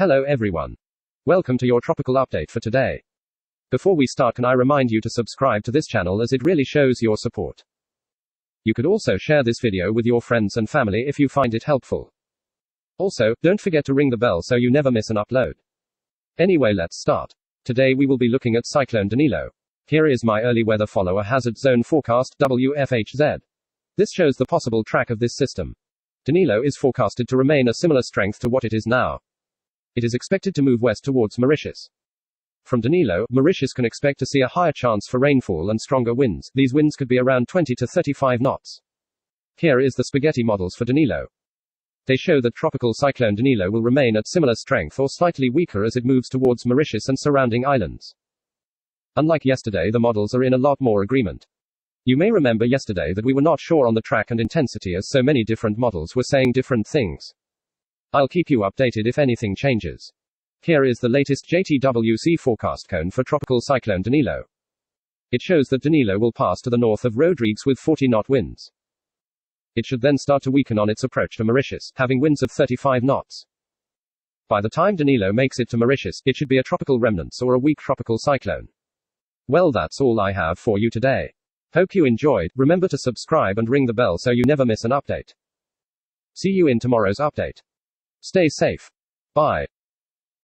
Hello everyone. Welcome to your tropical update for today. Before we start, can I remind you to subscribe to this channel as it really shows your support. You could also share this video with your friends and family if you find it helpful. Also, don't forget to ring the bell so you never miss an upload. Anyway, let's start. Today we will be looking at Cyclone Danilo. Here is my early weather follower hazard zone forecast WFHZ. This shows the possible track of this system. Danilo is forecasted to remain a similar strength to what it is now. It is expected to move west towards Mauritius. From Danilo, Mauritius can expect to see a higher chance for rainfall and stronger winds. These winds could be around 20 to 35 knots. Here is the spaghetti models for Danilo. They show that tropical cyclone Danilo will remain at similar strength or slightly weaker as it moves towards Mauritius and surrounding islands. Unlike yesterday, the models are in a lot more agreement. You may remember yesterday that we were not sure on the track and intensity as so many different models were saying different things. I'll keep you updated if anything changes. Here is the latest JTWC forecast cone for tropical cyclone Danilo. It shows that Danilo will pass to the north of Rodrigues with 40 knot winds. It should then start to weaken on its approach to Mauritius, having winds of 35 knots. By the time Danilo makes it to Mauritius, it should be a tropical remnants or a weak tropical cyclone. Well, that's all I have for you today. Hope you enjoyed. Remember to subscribe and ring the bell so you never miss an update. See you in tomorrow's update. Stay safe. Bye.